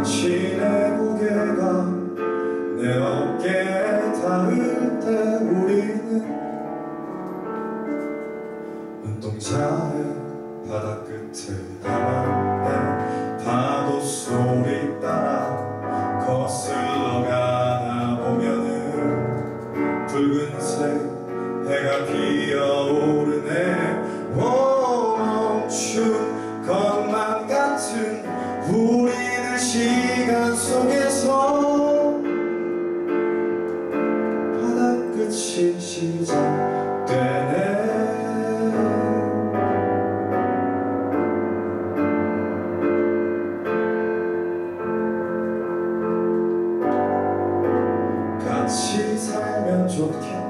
당신의 무게가 내 어깨에 닿을 때 우리는 눈동자를 바닥 끝을 담아내 파도 소리 따라 거슬 피어오르네. 오, 멈춘 것만 같은 우리들 시간 속에서 바다 끝이 시작되네. 같이 살면 좋겠다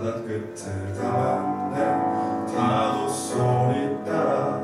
바다 끝을 담았네. 파도 소리 따라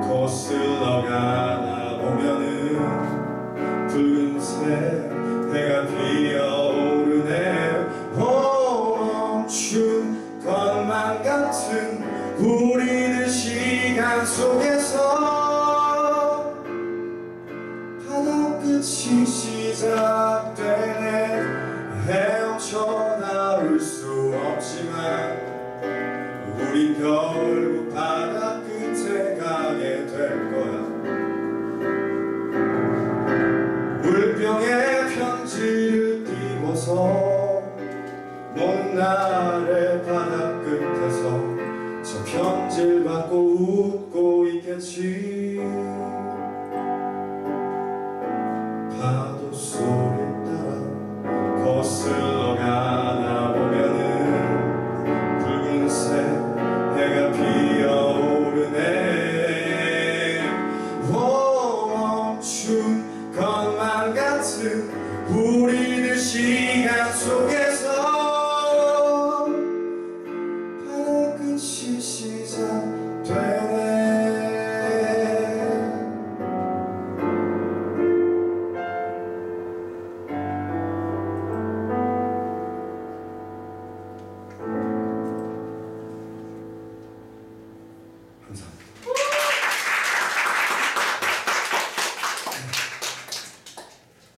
거슬러 가다 보면은 붉은색 해가 피어오르네. 오, 멈춘 것만 같은 우리들 시간 속에서 바다 끝이 시작되네. 헤엄쳐 없지만 우린 결국 바다 끝에 가게 될 거야. 물병에 편지를 띄워서 먼 날의 바다 끝에서 저 편지를 받고 웃고 있겠지 우리는 시간 속에서 바다 끝이 시작되네. 감사합니다.